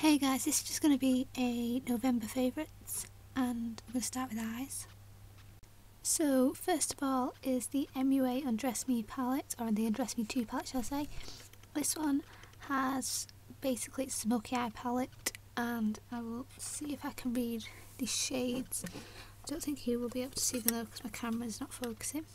Hey guys, this is just going to be a November favourites and I'm going to start with eyes. So first of all is the MUA Undress Me palette, or the Undress Me 2 palette shall I say. This one has basically it's a smoky eye palette and I will see if I can read the shades. I don't think you will be able to see them though because my camera is not focusing.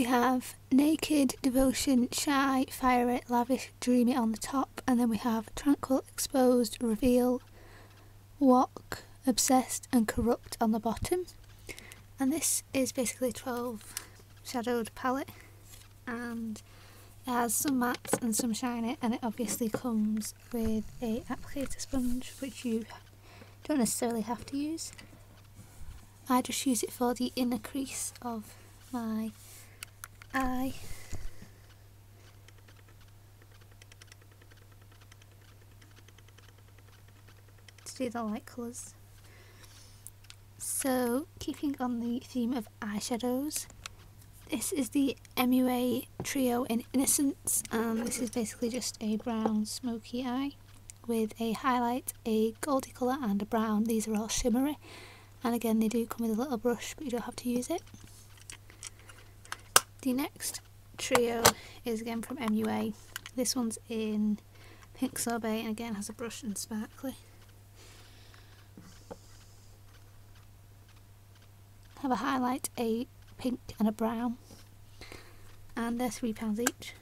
We have Naked, Devotion, Shy, Fire Lavish, Dreamy on the top, and then we have Tranquil, Exposed, Reveal, Walk, Obsessed, and Corrupt on the bottom. And this is basically a 12 shadowed palette, and it has some mattes and some shiny, and it obviously comes with a applicator sponge, which you don't necessarily have to use. I just use it for the inner crease of my I to do the light colours. So keeping on the theme of eyeshadows, this is the MUA Trio in Innocence and this is basically just a brown smoky eye with a highlight, a goldy colour and a brown. These are all shimmery and again they do come with a little brush but you don't have to use it. The next trio is again from MUA. This one's in Pink Sorbet and again has a brush and sparkly. Have a highlight, a pink and a brown and they're £3 each.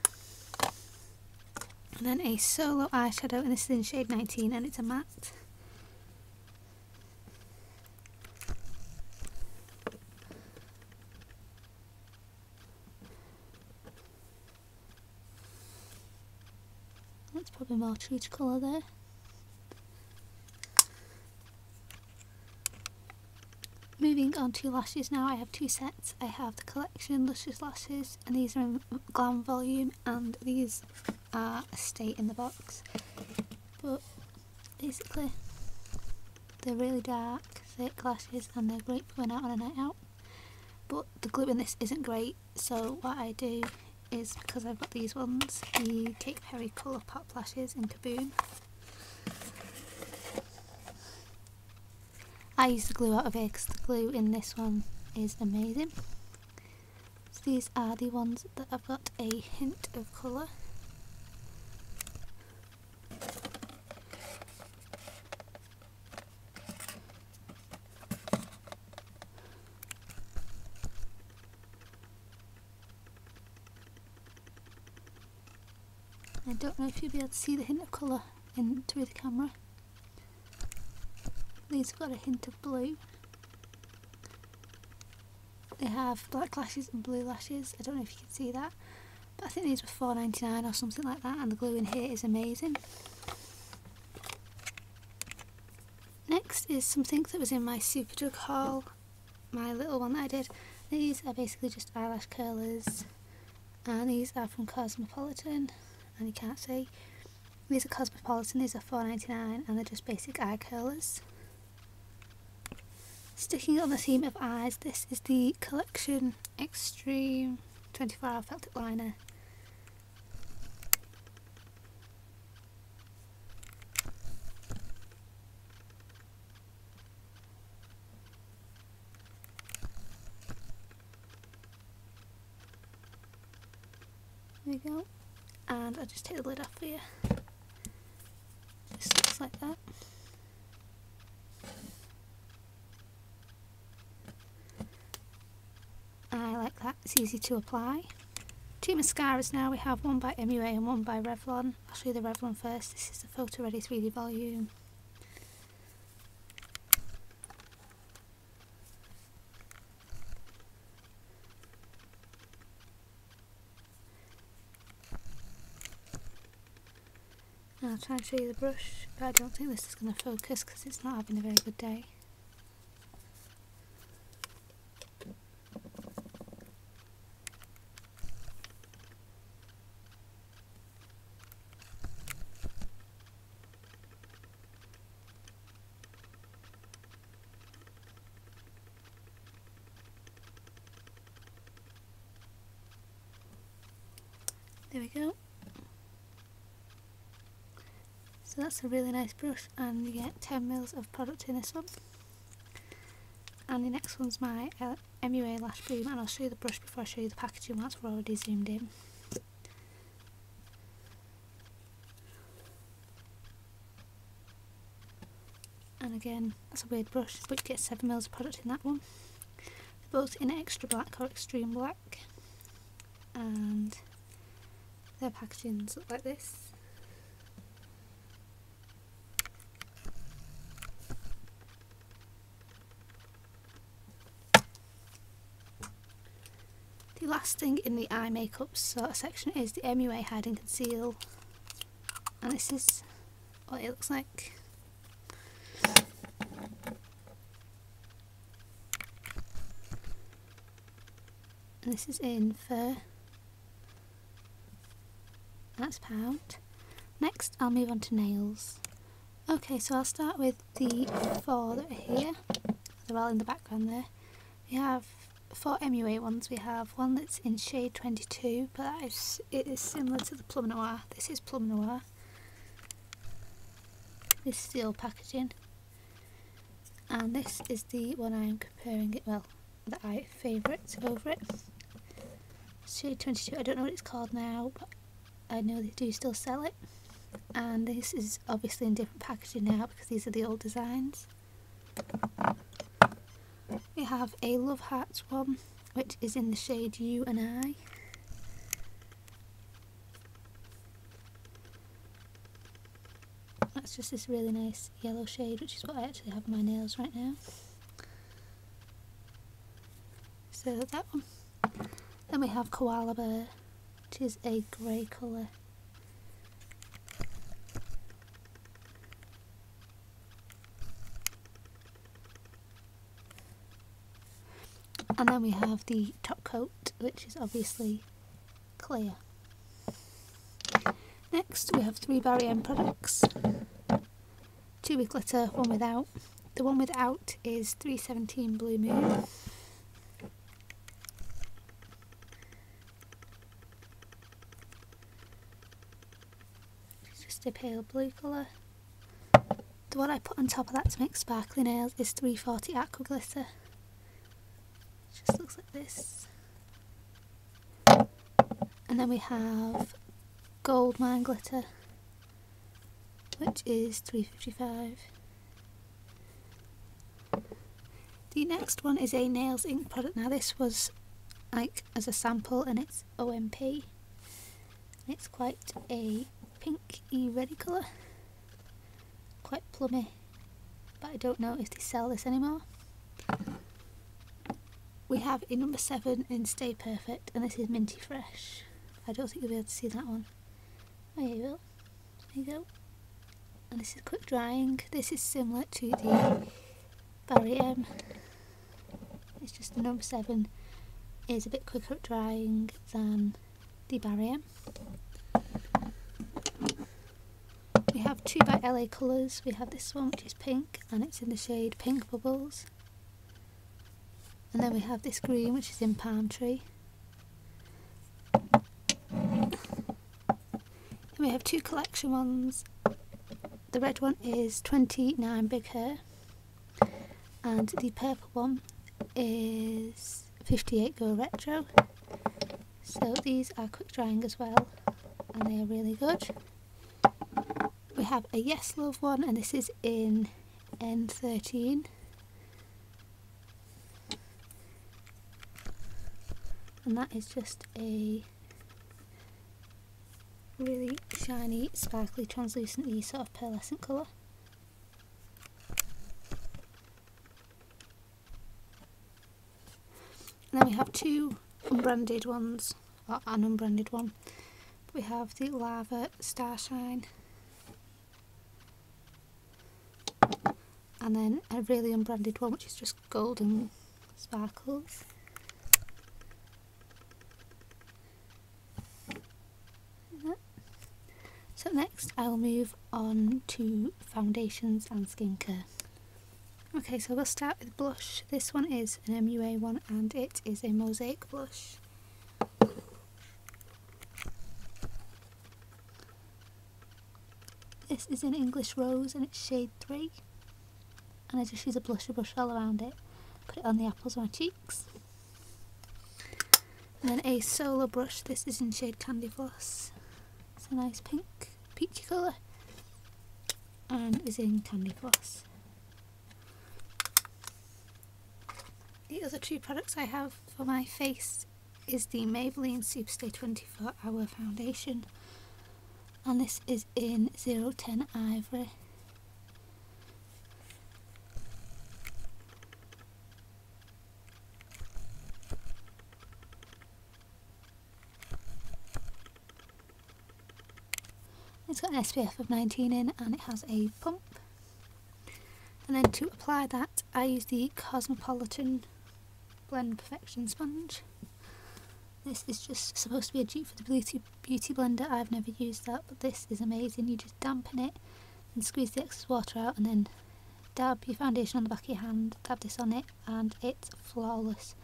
And then a solo eyeshadow and this is in shade 19 and it's a matte. More true colour there. Moving on to lashes now, I have two sets. I have the collection Luscious Lashes and these are in Glam Volume and these are a stay in the box. But basically they're really dark, thick lashes and they're great for going out on a night out. But the glue in this isn't great so what I do is because I've got these ones, the Katy Perry Colour Pop Lashes in Kaboom. I use the glue out of here because the glue in this one is amazing. So these are the ones that I've got a hint of colour. Don't know if you'll be able to see the hint of colour in through the camera. These have got a hint of blue. They have black lashes and blue lashes. I don't know if you can see that. But I think these were four ninety nine or something like that and the glue in here is amazing. Next is something that was in my Superdrug haul, my little one that I did. These are basically just eyelash curlers and these are from Cosmopolitan and you can't see. These are Cosmopolitan, these are 4 99 and they're just basic eye curlers. Sticking on the theme of eyes, this is the Collection Extreme 24 hour felt tip liner. There we go and I'll just take the lid off for you. Just looks like that. I like that, it's easy to apply. Two mascaras now, we have one by MUA and one by Revlon. I'll show you the Revlon first, this is the Photo Ready 3D Volume. Try and show you the brush, but I don't think this is going to focus because it's not having a very good day. There we go. So that's a really nice brush and you get 10 mils of product in this one. And the next one's my uh, MUA Lash Boom and I'll show you the brush before I show you the packaging once we're already zoomed in. And again, that's a weird brush, but you get 7 mils of product in that one. both in extra black or extreme black. And their packagings look like this. Last thing in the eye makeup sort of section is the MUA Hide and Conceal and this is what it looks like. And this is in fur that's pound. Next I'll move on to nails. Okay, so I'll start with the four that are here. They're all in the background there. We have four MUA ones. We have one that's in shade 22, but that is, it is similar to the Plum Noir. This is Plum Noir. This steel packaging. And this is the one I'm comparing it, well, that I favourite over it. Shade 22, I don't know what it's called now, but I know they do still sell it and this is obviously in different packaging now because these are the old designs. Have a Love Hearts one which is in the shade You and I. That's just this really nice yellow shade which is what I actually have on my nails right now. So that one. Then we have Koala Bear which is a grey colour. And then we have the top coat, which is obviously clear. Next we have three Barry M products. Two with glitter, one without. The one without is 317 Blue Moon. It's just a pale blue colour. The one I put on top of that to make sparkly nails is 340 Aqua Glitter. Like this. And then we have Gold Mine Glitter, which is 355. The next one is a Nails Inc product. Now this was like as a sample and it's OMP. It's quite a pinky reddy colour. Quite plummy, but I don't know if they sell this anymore. We have a number 7 in Stay Perfect, and this is Minty Fresh. I don't think you'll be able to see that one. Oh, yeah, you will. There you go. And this is quick drying. This is similar to the Barry M. It's just the number 7 is a bit quicker at drying than the Barry M. We have two by LA colours. We have this one which is pink and it's in the shade Pink Bubbles. And then we have this green which is in Palm Tree. And we have two collection ones. The red one is 29 Big Hair and the purple one is 58 Go Retro. So these are quick drying as well and they are really good we have a Yes Love one and this is in N13 and that is just a really shiny, sparkly, translucent sort of pearlescent colour. And then we have two unbranded ones, or an unbranded one. We have the Lava Starshine and then a really unbranded one which is just golden sparkles. So next I'll move on to foundations and skincare. Okay, so we'll start with blush. This one is an MUA one and it is a mosaic blush. This is an English Rose and it's shade 3. And I just use a blusher brush all around it. Put it on the apples of my cheeks. And then a solar brush. This is in shade Candy Floss. It's a nice pink peachy colour. And is in Candy Floss. The other two products I have for my face is the Maybelline Superstay 24 Hour Foundation and this is in 010 Ivory. It's got an SPF of 19 in and it has a pump. And then to apply that I use the Cosmopolitan Blend Perfection Sponge. This is just supposed to be a dupe for the Beauty, beauty Blender. I've never used that, but this is amazing. You just dampen it and squeeze the excess water out and then dab your foundation on the back of your hand, dab this on it, and it's flawless.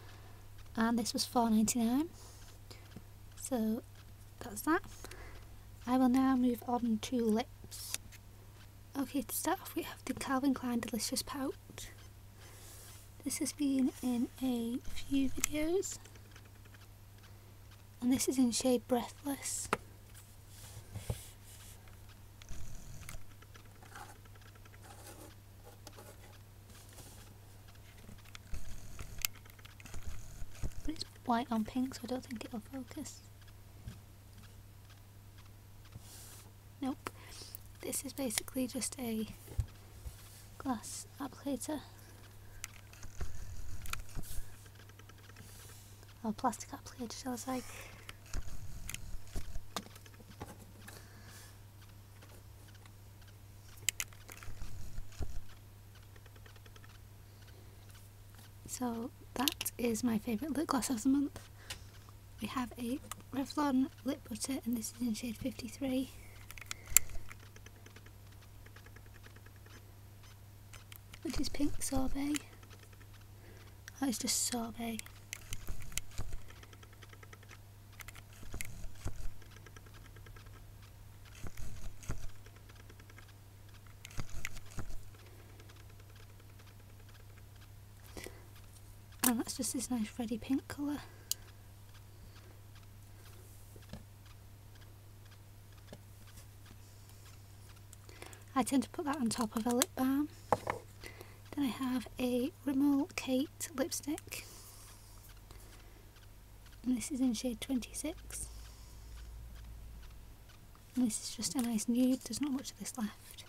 And this was four ninety nine. So that's that. I will now move on to lips. Okay, to start off we have the Calvin Klein Delicious Pout. This has been in a few videos and this is in shade Breathless. But it's white on pink so I don't think it'll focus. Nope. This is basically just a glass applicator. Or plastic applicator shall I say. So that is my favourite lip gloss of the month. We have a Revlon lip butter and this is in shade 53. Which is pink sorbet. Oh, that is just sorbet. And that's just this nice reddy pink colour. I tend to put that on top of a lip balm. Then I have a Rimmel Kate lipstick. And this is in shade 26. And this is just a nice nude, there's not much of this left.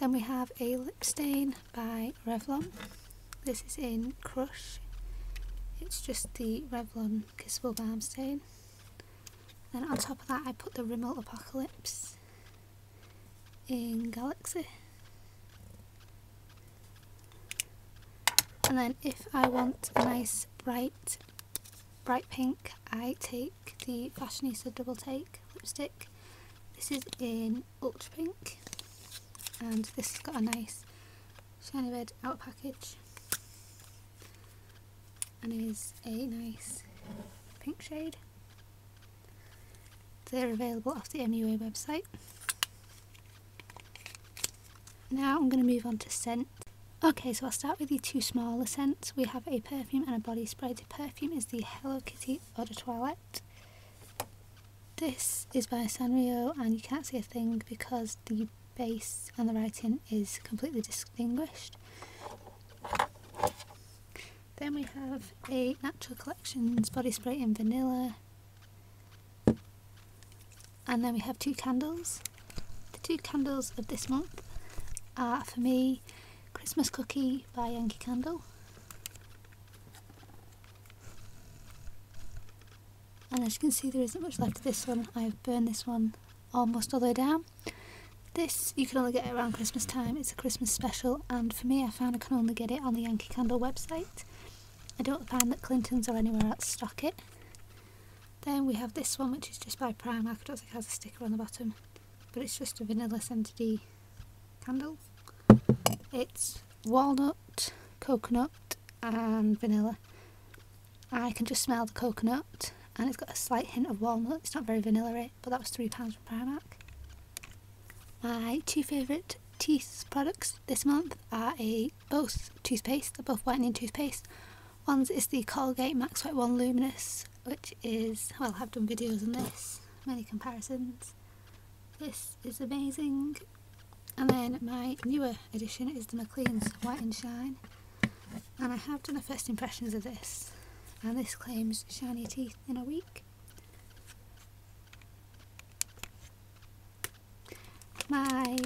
Then we have a lip stain by Revlon. This is in Crush. It's just the Revlon Kissable Balm stain. Then on top of that I put the Rimmel Apocalips in Galaxy. And then if I want a nice bright bright pink I take the Fashionista Double Take lipstick. This is in Ultra Pink and this has got a nice shiny red out package and is a nice pink shade. They're available off the MUA website. Now I'm going to move on to scent. Okay, so I'll start with the two smaller scents. We have a perfume and a body spray. The perfume is the Hello Kitty Eau de Toilette. This is by Sanrio and you can't see a thing because the base and the writing is completely distinguished. Then we have a Natural Collections body spray in vanilla. And then we have two candles. The two candles of this month are for me Christmas Cookie by Yankee Candle. And as you can see there isn't much left of this one. I've burned this one almost all the way down. This you can only get around Christmas time. It's a Christmas special, and for me, I found I can only get it on the Yankee Candle website. I don't find that Clinton's or anywhere else stock it. Then we have this one, which is just by Primark. I don't think it has a sticker on the bottom, but it's just a vanilla scented candle. It's walnut, coconut, and vanilla. I can just smell the coconut and it's got a slight hint of walnut. It's not very vanilla eh? but that was £3 from Primark. My two favourite teeth products this month are a both toothpaste, they're both whitening toothpaste. One's is the Colgate Max White 1 Luminous, which is, well I've done videos on this, many comparisons. This is amazing. And then my newer edition is the Maclean's White and Shine. And I have done a first impressions of this. And this claims shiny teeth in a week. My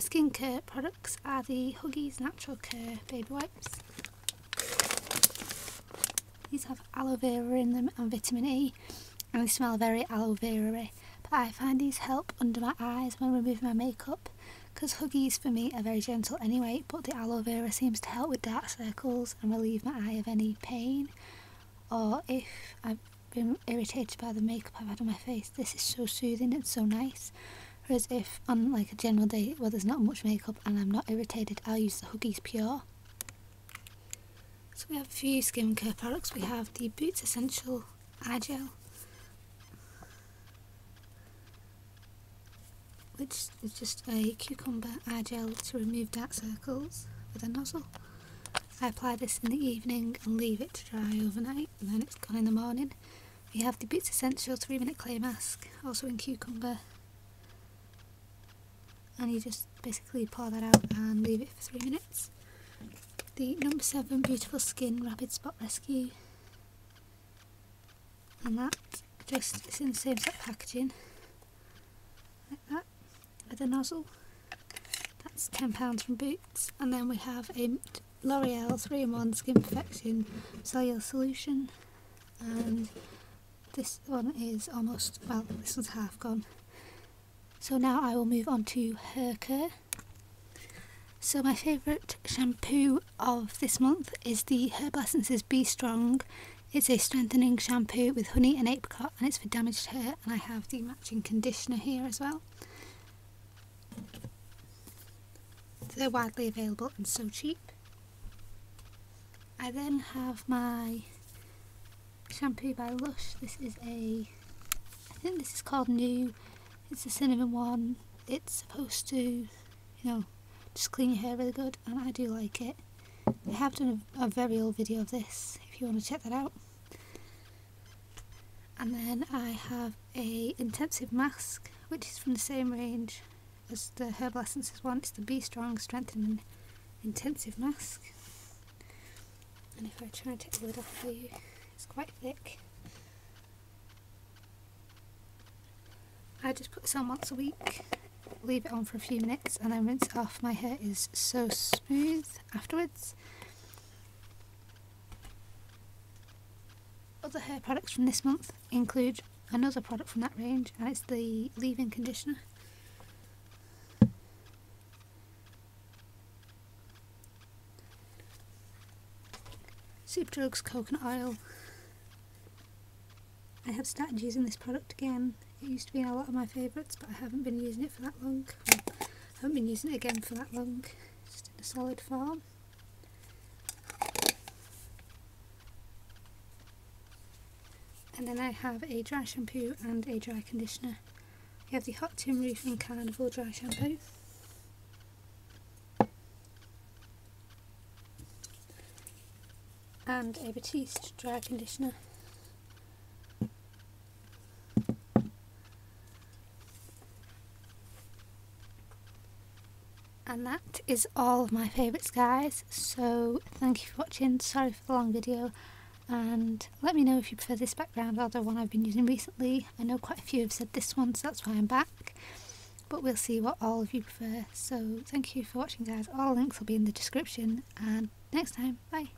skincare products are the Huggies Natural Care Baby Wipes. These have aloe vera in them and vitamin E. And they smell very aloe vera but I find these help under my eyes when removing my makeup because Huggies for me are very gentle anyway but the aloe vera seems to help with dark circles and relieve my eye of any pain. Or if I've been irritated by the makeup I've had on my face this is so soothing and so nice. Whereas if on like a general day where there's not much makeup and I'm not irritated I'll use the Huggies Pure so we have a few skincare products. We have the Boots Essential Eye Gel, which is just a cucumber eye gel to remove dark circles with a nozzle. I apply this in the evening and leave it to dry overnight and then it's gone in the morning. We have the Boots Essential 3 minute clay mask, also in cucumber. And you just basically pour that out and leave it for 3 minutes the number 7 Beautiful Skin Rapid Spot Rescue. And that just is in the same set packaging. Like that with a nozzle. That's £10 from Boots. And then we have a L'Oreal 3-in-1 Skin Perfection Cellular Solution. And this one is almost, well this one's half gone. So now I will move on to hair care so my favourite shampoo of this month is the Herbal Essences Be Strong. It's a strengthening shampoo with honey and apricot and it's for damaged hair and I have the matching conditioner here as well. They're widely available and so cheap. I then have my shampoo by Lush. This is a, I think this is called New. It's a cinnamon one. It's supposed to, you know, just clean your hair really good and I do like it. I have done a, a very old video of this if you want to check that out. And then I have a intensive mask which is from the same range as the Herbal Essences one. It's the Be Strong Strengthening Intensive Mask. And if I try and take the lid off for you, it's quite thick. I just put this on once a week leave it on for a few minutes and then rinse it off. My hair is so smooth afterwards. Other hair products from this month include another product from that range and it's the leave-in conditioner. Superdrugs coconut oil. I have started using this product again it used to be in a lot of my favourites, but I haven't been using it for that long. Well, I haven't been using it again for that long, just in a solid form. And then I have a dry shampoo and a dry conditioner. We have the Hot Tin Roofing Carnival Dry Shampoo. And a Batiste Dry Conditioner. And that is all of my favourites guys. So thank you for watching. Sorry for the long video. And let me know if you prefer this background or the one I've been using recently. I know quite a few have said this one so that's why I'm back. But we'll see what all of you prefer. So thank you for watching guys. All links will be in the description. And next time bye